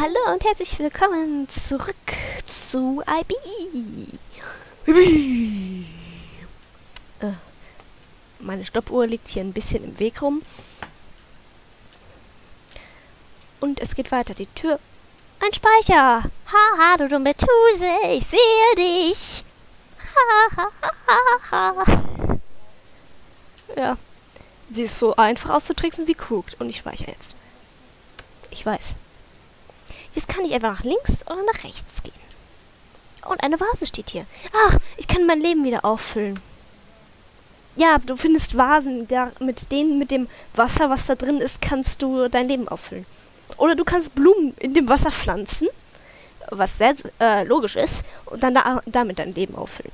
hallo und herzlich willkommen zurück zu IB. IB. Äh, meine Stoppuhr liegt hier ein bisschen im Weg rum. Und es geht weiter. Die Tür. Ein Speicher. Haha, du dumme Tuse, ich sehe dich. Ha, ha, ha, ja. Sie ist so einfach auszutricksen wie Crooked. Und ich speichere jetzt. Ich weiß. Jetzt kann ich einfach nach links oder nach rechts gehen. Und eine Vase steht hier. Ach, ich kann mein Leben wieder auffüllen. Ja, du findest Vasen, da mit denen, mit dem Wasser, was da drin ist, kannst du dein Leben auffüllen. Oder du kannst Blumen in dem Wasser pflanzen, was sehr äh, logisch ist, und dann da, damit dein Leben auffüllen.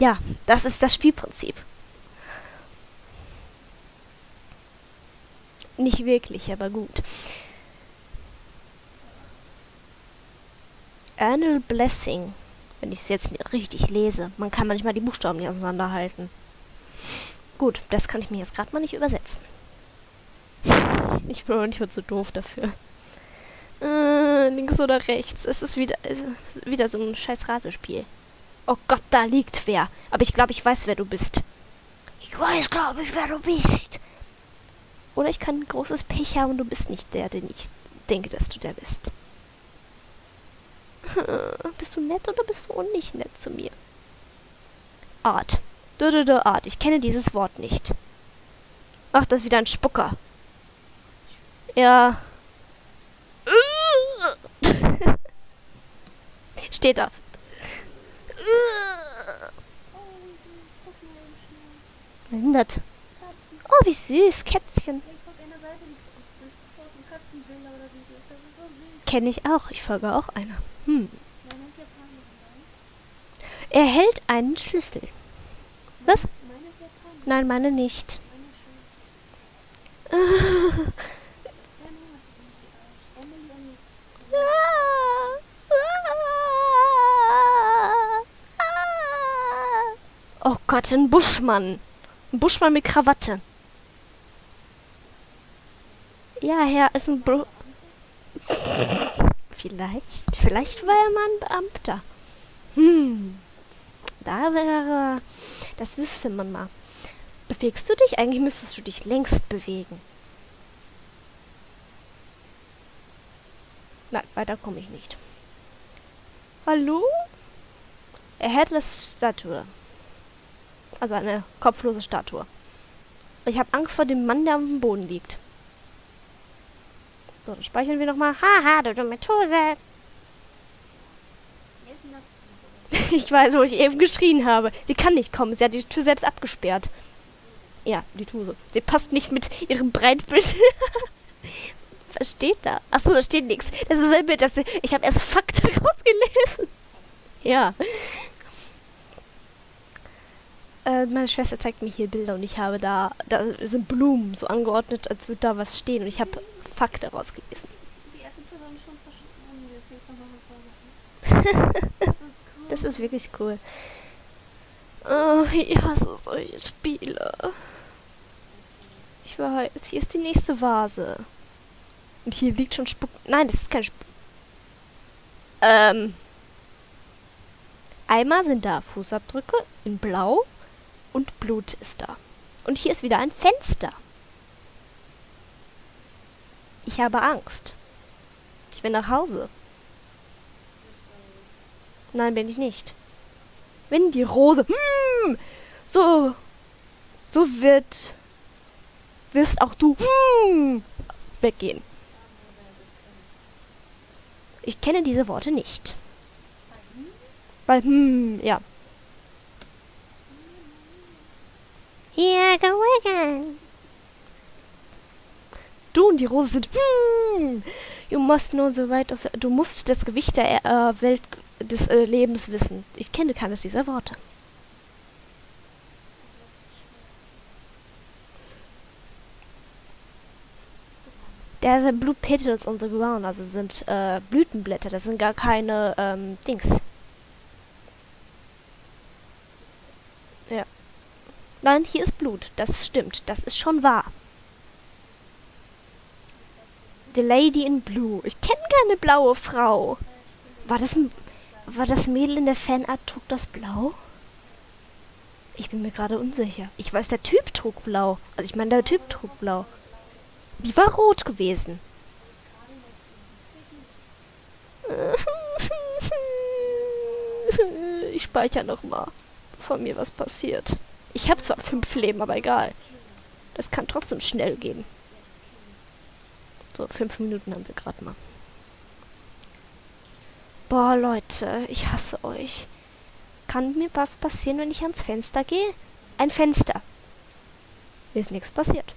Ja, das ist das Spielprinzip. Nicht wirklich, aber gut. Annual Blessing. Wenn ich es jetzt richtig lese. Man kann manchmal die Buchstaben nicht auseinanderhalten. Gut, das kann ich mir jetzt gerade mal nicht übersetzen. Ich bin mehr zu doof dafür. Äh, links oder rechts. Es ist wieder, es ist wieder so ein scheiß Ratespiel. Oh Gott, da liegt wer. Aber ich glaube, ich weiß, wer du bist. Ich weiß, glaube ich, wer du bist. Oder ich kann ein großes Pech haben und du bist nicht der, den ich denke, dass du der bist. bist du nett oder bist du nicht nett zu mir? Art. Du, du, du, Art. Ich kenne dieses Wort nicht. Ach, das ist wieder ein Spucker. Ja. Steht da. Was ist denn das? Oh, wie süß, Kätzchen. Kenne ich auch. Ich folge auch einer. Hm. Er hält einen Schlüssel. Was? Nein, meine nicht. Oh Gott, ein Buschmann. Ein Buschmann mit Krawatte. Ja, Herr ist ein Bu Vielleicht. Vielleicht war er mal ein Beamter. Hm. Da wäre. Das wüsste man mal. Bewegst du dich? Eigentlich müsstest du dich längst bewegen. Nein, weiter komme ich nicht. Hallo? A Headless Statue. Also eine kopflose Statue. Ich habe Angst vor dem Mann, der am Boden liegt. So, dann speichern wir nochmal. Haha, du dumme Tuse. ich weiß, wo ich eben geschrien habe. Sie kann nicht kommen. Sie hat die Tür selbst abgesperrt. Ja, die Tuse. Sie passt nicht mit ihrem Breitbild. Was steht da? Achso, da steht nichts. Das ist ein Bild. Das, ich habe erst Fakten rausgelesen. Ja. Äh, meine Schwester zeigt mir hier Bilder und ich habe da, da sind Blumen so angeordnet, als würde da was stehen und ich habe Fakten rausgelesen. Die erste Person schon das, ist das ist wirklich cool. Oh, ich hasse solche Spiele. Ich weiß, hier ist die nächste Vase. Und hier liegt schon Spuck. Nein, das ist kein Spuck. Ähm. Einmal sind da Fußabdrücke in Blau und Blut ist da. Und hier ist wieder ein Fenster. Ich habe Angst. Ich will nach Hause. Nein, bin ich nicht. Wenn die Rose. Hmm, so. So wird. Wirst auch du hmm, weggehen. Ich kenne diese Worte nicht. Weil, hm, ja. Here go again. Und die Rose sind. Hmm, you must know the right Du musst das Gewicht der äh, Welt des äh, Lebens wissen. Ich kenne keines dieser Worte. Der sind Blue Petals on the ground, also sind äh, Blütenblätter. Das sind gar keine ähm, Dings. Ja. Nein, hier ist Blut. Das stimmt. Das ist schon wahr. The Lady in Blue. Ich kenne keine blaue Frau. War das, war das Mädel in der Fanart, trug das blau? Ich bin mir gerade unsicher. Ich weiß, der Typ trug blau. Also ich meine, der Typ trug blau. Die war rot gewesen. Ich speichere nochmal, bevor mir was passiert. Ich habe zwar fünf Leben, aber egal. Das kann trotzdem schnell gehen. So, fünf Minuten haben wir gerade mal. Boah, Leute, ich hasse euch. Kann mir was passieren, wenn ich ans Fenster gehe? Ein Fenster. Mir ist nichts passiert.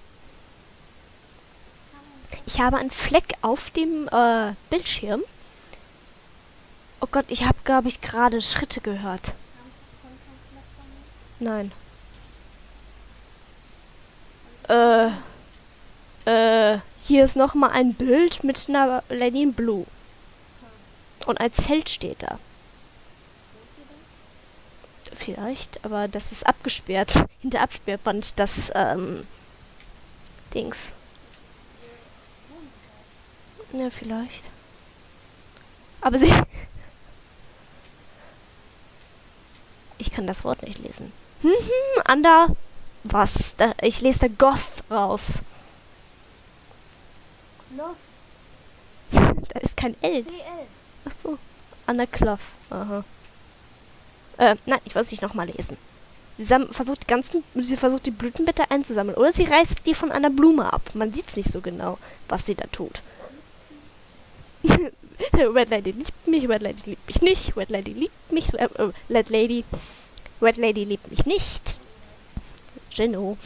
Ich habe einen Fleck auf dem äh, Bildschirm. Oh Gott, ich habe, glaube ich, gerade Schritte gehört. Nein. Äh, hier ist noch mal ein Bild mit einer Lady in Blue. Und ein Zelt steht da. Vielleicht, aber das ist abgesperrt. Hinter Absperrband das, ähm, Dings. Ja, vielleicht. Aber sie... Ich kann das Wort nicht lesen. Hm, hm, Ander... Was? Da, ich lese da Goth raus. Da ist kein L. Ach so. Anna Clough. Aha. Äh, nein, ich wollte es nicht nochmal lesen. Sie versucht die ganzen, sie versucht die Blütenblätter einzusammeln. Oder sie reißt die von einer Blume ab. Man sieht es nicht so genau, was sie da tut. Red Lady liebt mich, Red Lady liebt mich nicht, Red Lady liebt mich, äh, äh, Red Lady, Red Lady liebt mich nicht. Geno.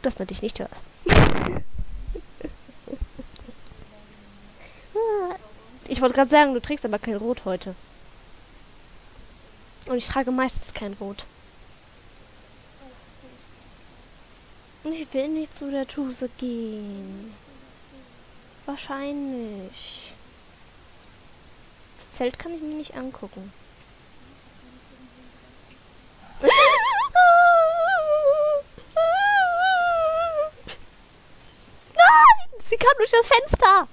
Dass man dich nicht hört. ich wollte gerade sagen, du trägst aber kein Rot heute. Und ich trage meistens kein Rot. Ich will nicht zu der Tuse gehen. Wahrscheinlich. Das Zelt kann ich mir nicht angucken. Sie kam durch das Fenster.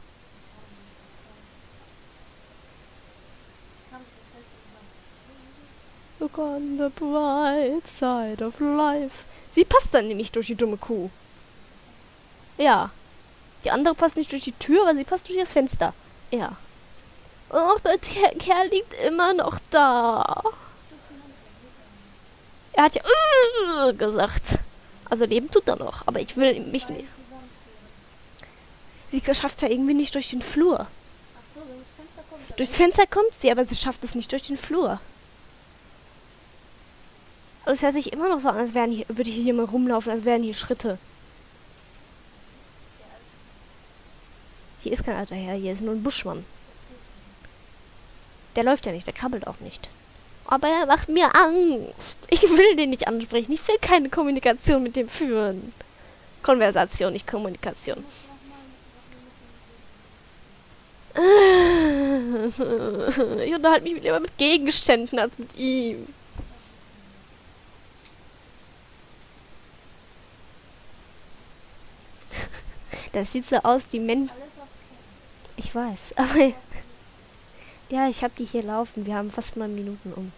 Look on the bright side of life. Sie passt dann nämlich durch die dumme Kuh. Ja. Die andere passt nicht durch die Tür, aber sie passt durch das Fenster. Ja. Och, der Kerl liegt immer noch da. Er hat ja uh, gesagt. Also leben tut er noch, aber ich will mich nicht. Sie schafft es ja irgendwie nicht durch den Flur. Ach so, durchs Fenster kommt Durchs Fenster kommt sie, aber sie schafft es nicht durch den Flur. Und es hört sich immer noch so an, als wären hier, würde ich hier mal rumlaufen, als wären hier Schritte. Hier ist kein alter Herr, hier ist nur ein Buschmann. Der läuft ja nicht, der krabbelt auch nicht. Aber er macht mir Angst. Ich will den nicht ansprechen. Ich will keine Kommunikation mit dem führen. Konversation, nicht Kommunikation. Ich unterhalte mich lieber mit Gegenständen als mit ihm. Das sieht so aus, die Menschen. Ich weiß, aber. Ja, ich habe die hier laufen. Wir haben fast neun Minuten um.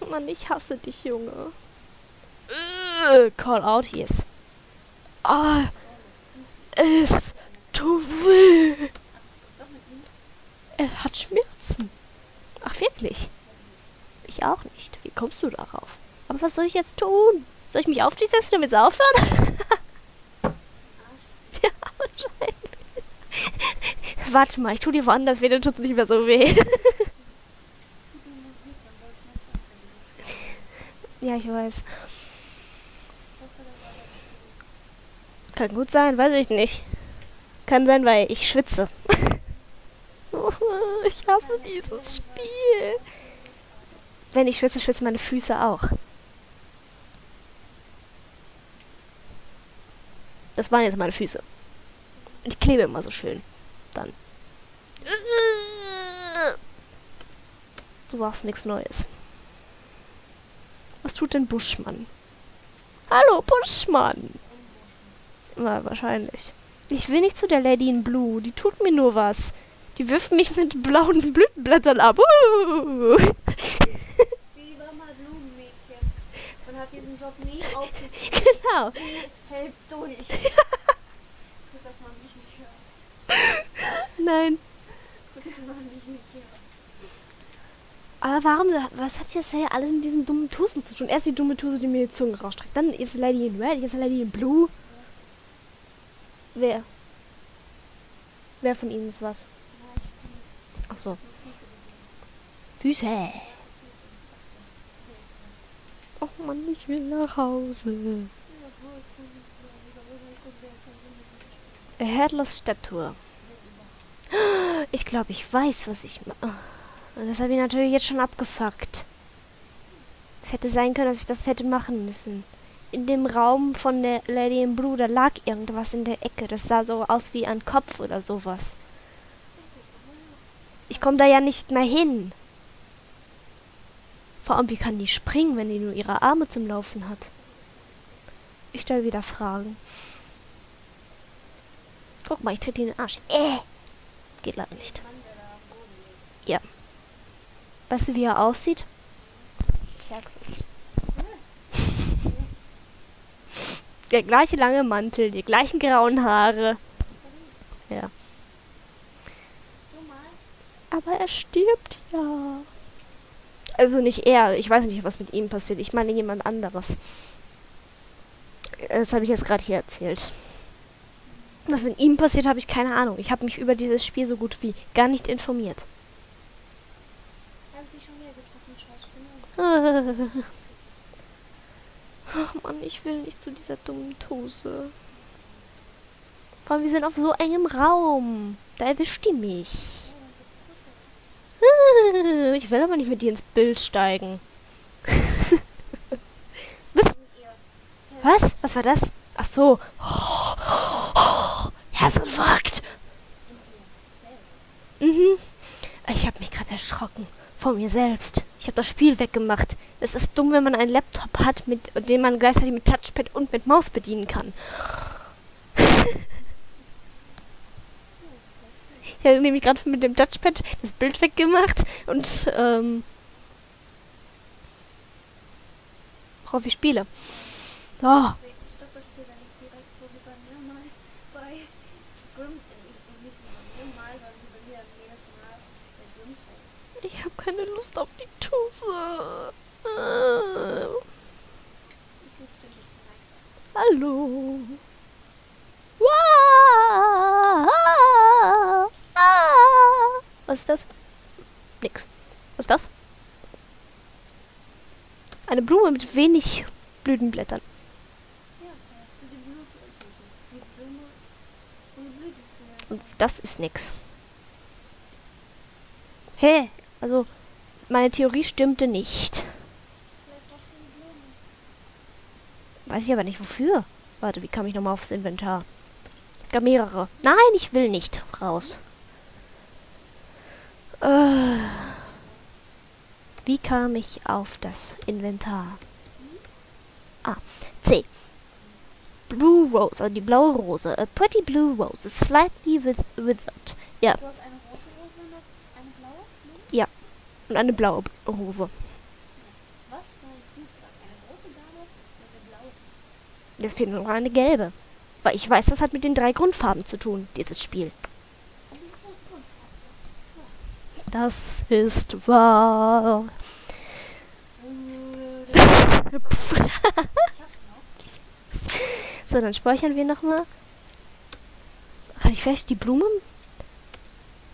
Mann, ich hasse dich, Junge. call out, yes. Ah, es weh. Er hat Schmerzen. Ach, wirklich? Ich auch nicht. Wie kommst du darauf? Aber was soll ich jetzt tun? Soll ich mich auf dich setzen, damit es aufhören? ja, wahrscheinlich. Warte mal, ich tu dir woanders weh, dann tut es nicht mehr so weh. ja, ich weiß. Kann gut sein, weiß ich nicht. Kann sein, weil ich schwitze. ich hasse dieses Spiel. Wenn ich schwitze, schwitzen meine Füße auch. Das waren jetzt meine Füße. Ich klebe immer so schön. Dann. Du sagst nichts Neues. Was tut denn Buschmann? Hallo, Buschmann. Na, wahrscheinlich. Ich will nicht zu der Lady in Blue. Die tut mir nur was. Die wirft mich mit blauen Blütenblättern ab. Uh. Sie war mal Blumenmädchen und hat diesen Job nie aufgegeben. Genau. Sie hält durch. Gut, dass man mich nicht hört. Nein. Gut, dass man mich nicht hört. Aber warum, was hat jetzt hier alles mit diesen dummen Tusen zu tun? Erst die dumme Tuse, die mir die Zunge rausstreckt. Dann ist Lady in Red, jetzt Lady in Blue. Wer? Wer von ihnen ist was? Ach so. Füße. Och Mann, ich will nach Hause. Headless Statue. Ich glaube, ich weiß, was ich mache. Und das habe ich natürlich jetzt schon abgefuckt. Es hätte sein können, dass ich das hätte machen müssen. In dem Raum von der Lady in Blue, da lag irgendwas in der Ecke. Das sah so aus wie ein Kopf oder sowas. Ich komme da ja nicht mehr hin. Vor allem, wie kann die springen, wenn die nur ihre Arme zum Laufen hat? Ich stelle wieder Fragen. Guck mal, ich trete in den Arsch. Äh! Geht leider nicht. Ja. Weißt du, wie er aussieht? Xerxes. Der gleiche lange Mantel, die gleichen grauen Haare. Ja. Aber er stirbt ja. Also nicht er. Ich weiß nicht, was mit ihm passiert. Ich meine jemand anderes. Das habe ich jetzt gerade hier erzählt. Was mit ihm passiert, habe ich keine Ahnung. Ich habe mich über dieses Spiel so gut wie gar nicht informiert. Habe ich dich schon wieder getroffen, scheiß? Ach man, ich will nicht zu dieser dummen Tose. Vor allem, wir sind auf so engem Raum. Da erwischt die mich. Ich will aber nicht mit dir ins Bild steigen. Was? Was? Was war das? Ach so. Herzinfarkt. Mhm. Ich habe mich gerade erschrocken. Vor mir selbst. Ich habe das Spiel weggemacht. Es ist dumm, wenn man einen Laptop hat, mit den man gleichzeitig mit Touchpad und mit Maus bedienen kann. Ich habe nämlich gerade mit dem Touchpad das Bild weggemacht und ähm, worauf ich spiele. So. Ich habe keine Lust auf die Tuse. Äh, hallo. Was ist das? Nix. Was ist das? Eine Blume mit wenig Blütenblättern. Und das ist nix. Hä? Also, meine Theorie stimmte nicht. Weiß ich aber nicht wofür. Warte, wie kam ich nochmal aufs Inventar? Es gab mehrere. Nein, ich will nicht raus. Äh, wie kam ich auf das Inventar? Ah, C. Blue Rose, also die blaue Rose. A pretty blue rose, slightly with withered. Ja, Du hast eine rote Rose und das eine blaue Blume? Und eine blaue Rose. Was für ein Zufall. Eine rote Dame und eine blaue. Jetzt fehlt nur noch eine gelbe. Weil ich weiß, das hat mit den drei Grundfarben zu tun, dieses Spiel. Das ist wahr. So, dann speichern wir nochmal. Kann ich vielleicht die Blumen?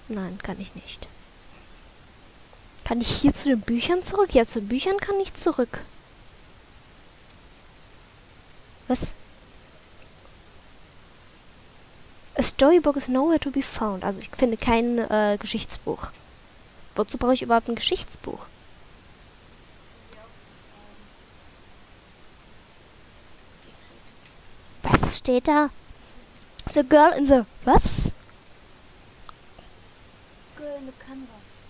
Nein, kann ich nicht. Kann ich hier zu den Büchern zurück? Ja, zu den Büchern kann ich zurück. Was? A storybook is nowhere to be found. Also ich finde kein äh, Geschichtsbuch. Wozu brauche ich überhaupt ein Geschichtsbuch? Was steht da? The girl in the... Was? Girl in the Canvas.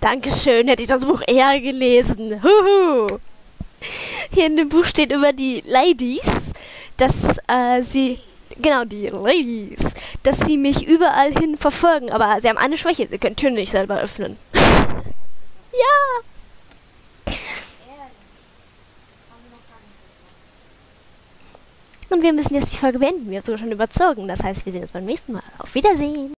Dankeschön, hätte ich das Buch eher gelesen. Huhu. Hier in dem Buch steht über die Ladies, dass äh, sie, genau, die Ladies, dass sie mich überall hin verfolgen, aber sie haben eine Schwäche, sie können Türen nicht selber öffnen. ja! Und wir müssen jetzt die Folge beenden. Wir haben sogar schon überzogen. Das heißt, wir sehen uns beim nächsten Mal. Auf Wiedersehen.